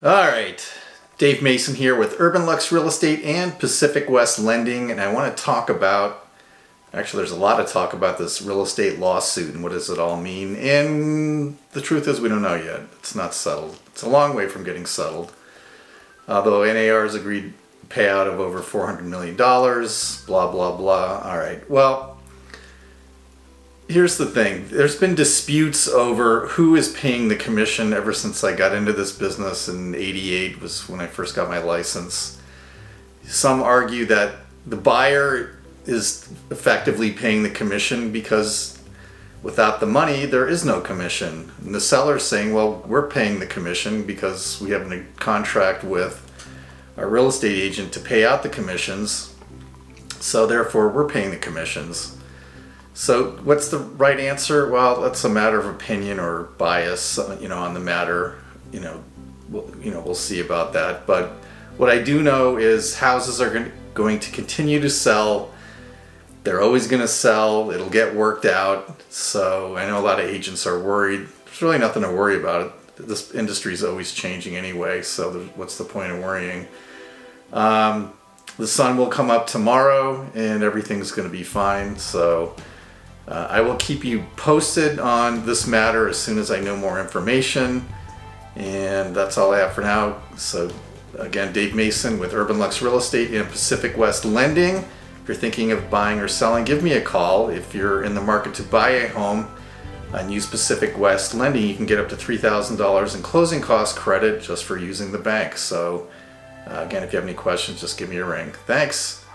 All right, Dave Mason here with Urban Lux Real Estate and Pacific West Lending, and I want to talk about, actually there's a lot of talk about this real estate lawsuit and what does it all mean, and the truth is we don't know yet. It's not settled. It's a long way from getting settled. Although NAR has agreed payout of over $400 million, blah, blah, blah. All right, well, here's the thing. There's been disputes over who is paying the commission ever since i got into this business in 88 was when i first got my license. Some argue that the buyer is effectively paying the commission because without the money there is no commission. And the seller's saying well we're paying the commission because we have a contract with our real estate agent to pay out the commissions so therefore we're paying the commissions so, what's the right answer? Well, that's a matter of opinion or bias, uh, you know, on the matter. You know, we'll, you know, we'll see about that. But what I do know is houses are going to continue to sell. They're always going to sell. It'll get worked out. So I know a lot of agents are worried. There's really nothing to worry about. This industry is always changing anyway. So what's the point of worrying? Um, the sun will come up tomorrow, and everything's going to be fine. So. Uh, I will keep you posted on this matter as soon as I know more information. And that's all I have for now. So again, Dave Mason with Urban Lux Real Estate in Pacific West Lending. If you're thinking of buying or selling, give me a call. If you're in the market to buy a home and use Pacific West Lending, you can get up to $3,000 in closing cost credit just for using the bank. So uh, again, if you have any questions, just give me a ring. Thanks.